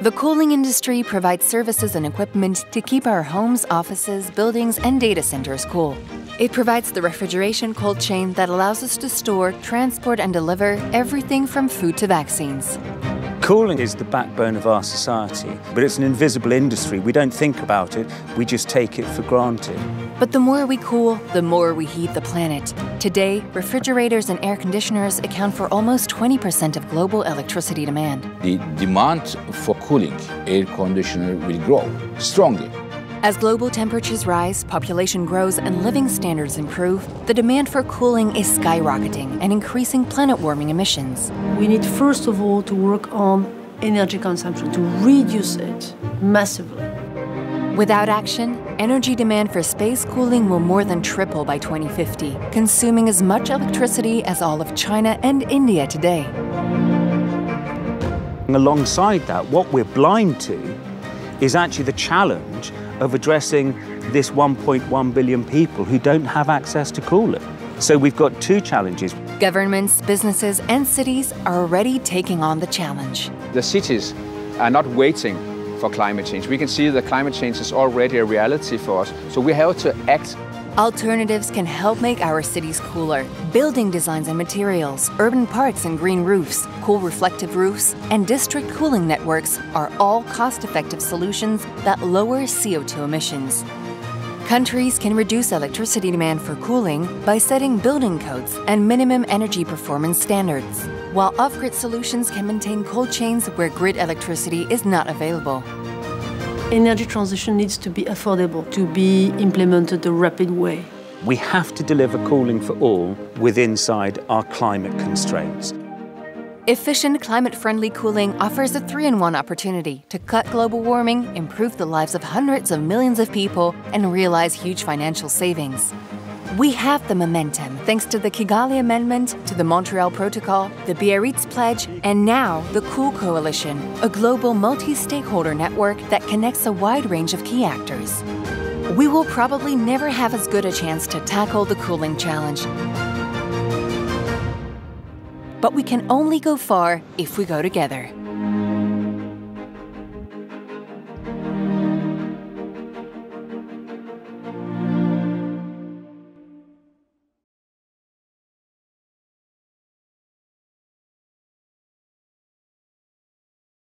The cooling industry provides services and equipment to keep our homes, offices, buildings, and data centers cool. It provides the refrigeration cold chain that allows us to store, transport, and deliver everything from food to vaccines. Cooling is the backbone of our society, but it's an invisible industry. We don't think about it, we just take it for granted. But the more we cool, the more we heat the planet. Today, refrigerators and air conditioners account for almost 20% of global electricity demand. The demand for cooling air conditioner will grow strongly. As global temperatures rise, population grows, and living standards improve, the demand for cooling is skyrocketing and increasing planet warming emissions. We need, first of all, to work on energy consumption, to reduce it massively. Without action, energy demand for space cooling will more than triple by 2050, consuming as much electricity as all of China and India today. Alongside that, what we're blind to is actually the challenge of addressing this 1.1 billion people who don't have access to cooling. So we've got two challenges. Governments, businesses, and cities are already taking on the challenge. The cities are not waiting for climate change. We can see that climate change is already a reality for us. So we have to act Alternatives can help make our cities cooler. Building designs and materials, urban parks and green roofs, cool reflective roofs, and district cooling networks are all cost effective solutions that lower CO2 emissions. Countries can reduce electricity demand for cooling by setting building codes and minimum energy performance standards, while off grid solutions can maintain cold chains where grid electricity is not available energy transition needs to be affordable, to be implemented a rapid way. We have to deliver cooling for all within inside our climate constraints. Efficient, climate friendly cooling offers a three in one opportunity to cut global warming, improve the lives of hundreds of millions of people, and realize huge financial savings. We have the momentum thanks to the Kigali Amendment, to the Montreal Protocol, the Biarritz Pledge, and now the Cool Coalition, a global multi stakeholder network that connects a wide range of key actors. We will probably never have as good a chance to tackle the cooling challenge. But we can only go far if we go together.